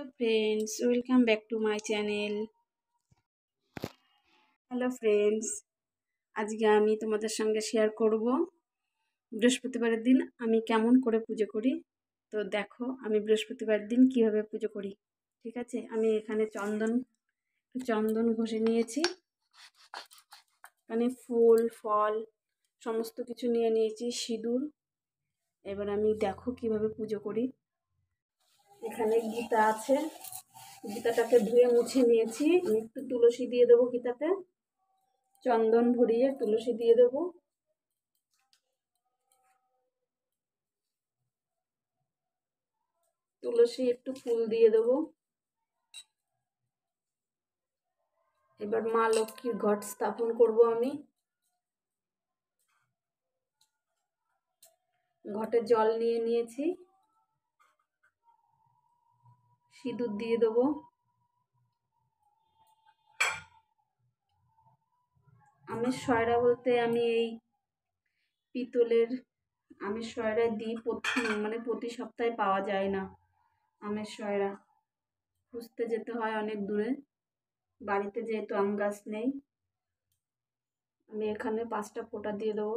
Hello friends welcome back to my channel hello friends আজকে আমি তোমাদের সঙ্গে শেয়ার করব। বৃহস্পতিবারের দিন আমি কেমন করে পুজো করি? তো দেখো, আমি বৃহস্পতিবার দিন কীভাবে পুজো করি। ঠিক আছে? আমি এখানে চন্দন চন্দন ঘষে নিয়েছি। এখানে ফুল, ফল, সমস্ত কিছু নিয়ে নিয়েছি, সিঁদুর। এবার আমি দেখো কীভাবে পুজো করি। এখানে গীতা আছে। গীতাটাকে ধুয়ে মুছে নিয়েছি। আমি একটু তুলসী দিয়ে দেবো গীতাতে। চন্দন ভরিয়ে তুলসী দিয়ে দেবো। তুলসী একটু ফুল দিয়ে দেবো। এবার মা লক্ষ্মীর ঘট স্থাপন করব আমি। ঘটে জল নিয়ে নিয়েছি। সিঁদুর দিয়ে দেবো। আমের সয়রা বলতে আমি এই পিতলের আমের সয়রা দিই, প্রতি মানে প্রতি সপ্তাহে পাওয়া যায় না আমের সয়রা। খুঁজতে যেতে হয় অনেক দূরে। বাড়িতে যেহেতু আম গাছ নেই, আমি এখানে পাঁচটা ফোঁটা দিয়ে দেবো।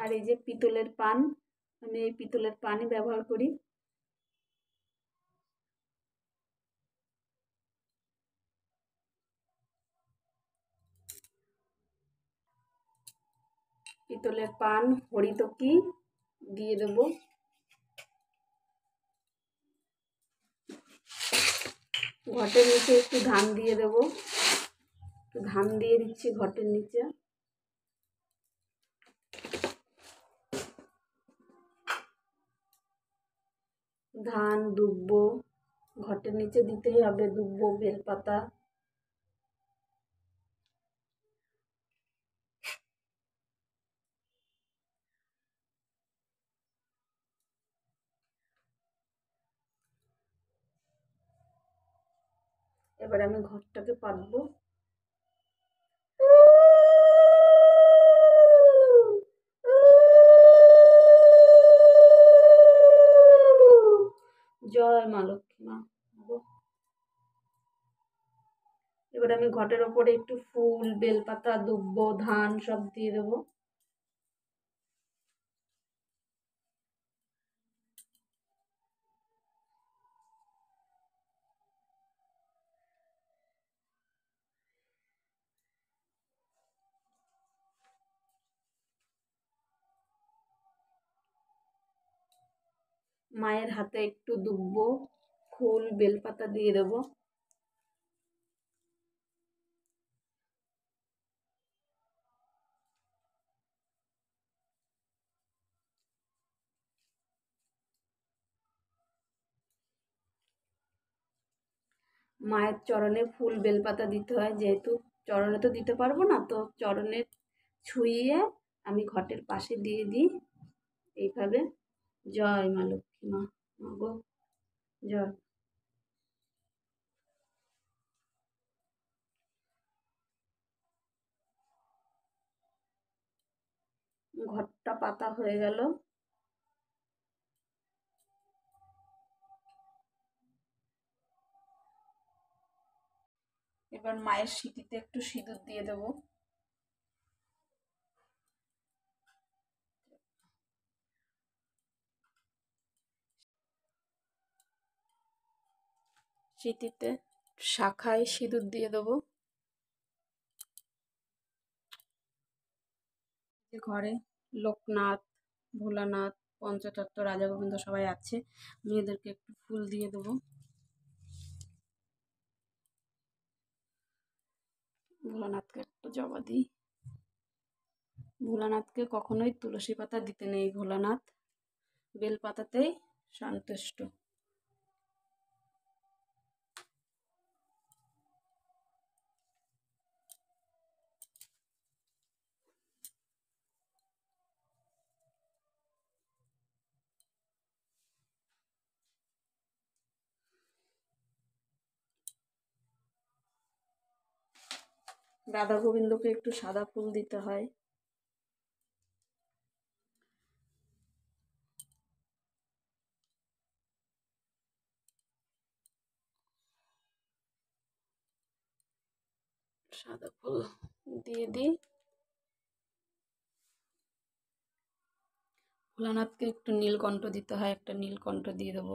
আর এই যে পিতলের পান, আমি এই পিতলের পানই ব্যবহার করি। পিতলের পান, হরিতকি দিয়ে দেব। ঘটের নিচে একটু ধান দিয়ে দেব। একটু ধান দিয়ে দিচ্ছি ঘটের নিচে। ধান দুব্ব ঘটের নিচে দিতেই হবে দুব্ব বেলপাতা। এবার আমি ঘরটাকে পাতবো। ঘটের ওপরে একটু ফুল, বেলপাতা, দুব্ব, ধান সব দিয়ে দেবো। মায়ের হাতে একটু দুব্ব, ফুল, বেলপাতা দিয়ে দেবো। মায়ের চরণে ফুল বেলপাতা দিতে হয়, যেহেতু চরণে তো দিতে পারব না, তো চরণে ছুঁয়ে আমি ঘটের পাশে দিয়ে দিই। এইভাবে। জয় মা লক্ষ্মী মা গো, জয়। ঘরটা পাতা হয়ে গেল। এবার মায়ের সিটিতে একটু সিঁদুর দিয়ে দেবো। স্মৃতিতে শাখায় সিঁদুর দিয়ে দেবো। ঘরে লোকনাথ, ভোলানাথ, পঞ্চতত্ত্ব রাজা গোবিন্দ সবাই আছে, মেয়েদেরকে একটু ফুল দিয়ে দেবো। ভোলানাথকে একটু জবা দিই। ভোলানাথকে কখনোই তুলসী পাতা দিতে নেই। ভোলানাথ বেলপাতাতেই সন্তুষ্ট। রাধা গোবিন্দকে একটু সাদা ফুল দিতে হয়। সাদা ফুল দিয়ে দিই। ভোলানাথকে একটু নীলকণ্ঠ দিতে হয়, একটা নীলকণ্ঠ দিয়ে দেবো।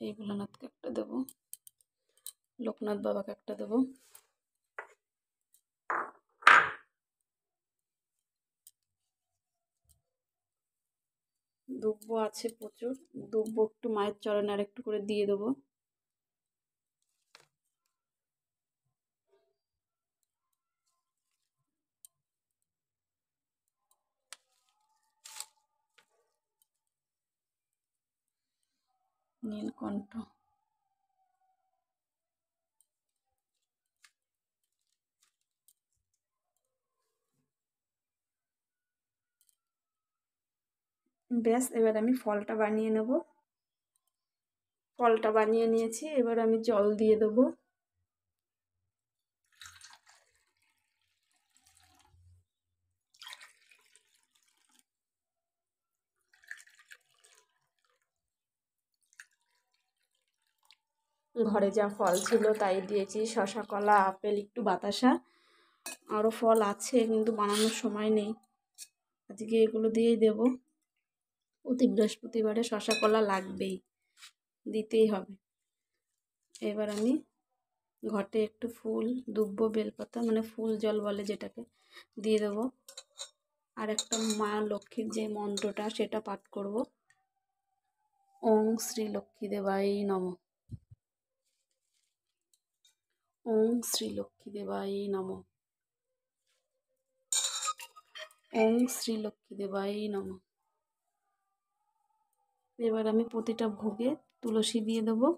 এই ভোলানাথকে একটা দেবো। লোকনাথ বাবাকে একটা দেবো। দুব্ব আছে প্রচুর। দুব্ব একটু মায়ের চরণে আর একটু করে দিয়ে দেবো। নীলকণ্ঠ। ব্যাস, এবার আমি ফলটা বানিয়ে নেব। ফলটা বানিয়ে নিয়েছি, এবার আমি জল দিয়ে দেবো। ঘরে যা ফল ছিল তাই দিয়েছি। শশা, কলা, আপেল, একটু বাতাসা। আরও ফল আছে, কিন্তু বানানোর সময় নেই। আজকে এগুলো দিয়েই দেব। প্রতি বৃহস্পতিবারে শশা, কলা লাগবেই, দিতেই হবে। এবার আমি ঘটে একটু ফুল, দুব্ব বেলপাতা মানে ফুল জল বলে যেটাকে, দিয়ে দেবো। আর একটা মা লক্ষ্মীর যে মন্ত্রটা, সেটা পাঠ করব। ওং শ্রী লক্ষ্মী দেবাই নম। ওং শ্রী লক্ষ্মী দেবাই নম। ওম শ্রী লক্ষ্মী দেবাই নম। এবার আমি প্রতিটা ভোগে তুলসী দিয়ে দেবো।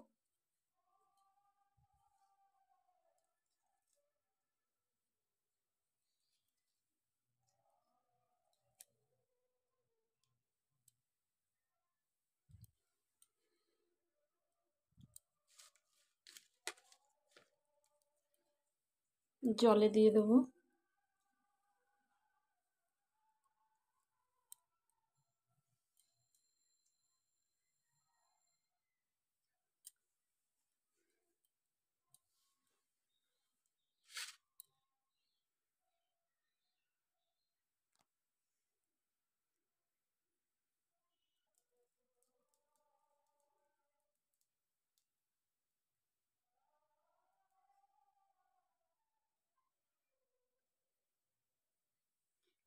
জলে দিয়ে দেবো।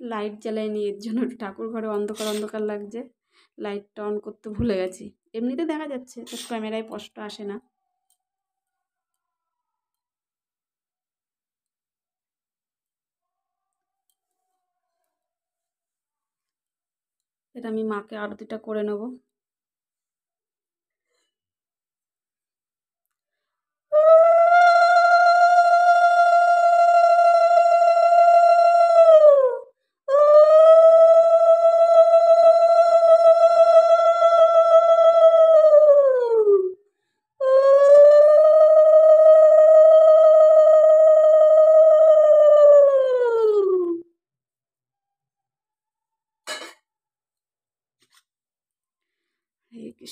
লাইট জ্বালাই নি এর জন্য ঠাকুর ঘরে অন্ধকার অন্ধকার লাগছে। লাইটটা অন করতে ভুলে গেছি। এমনিতে দেখা যাচ্ছে, তো ক্যামেরায় স্পষ্ট আসে না। এটা আমি মাকে আরতিটা করে নেব।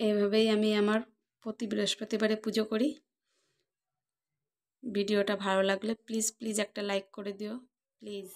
এভাবেই আমি আমার প্রতি বৃহস্পতিবারে পুজো করি। ভিডিওটা ভালো লাগলে প্লিজ প্লিজ একটা লাইক করে দিও। প্লিজ।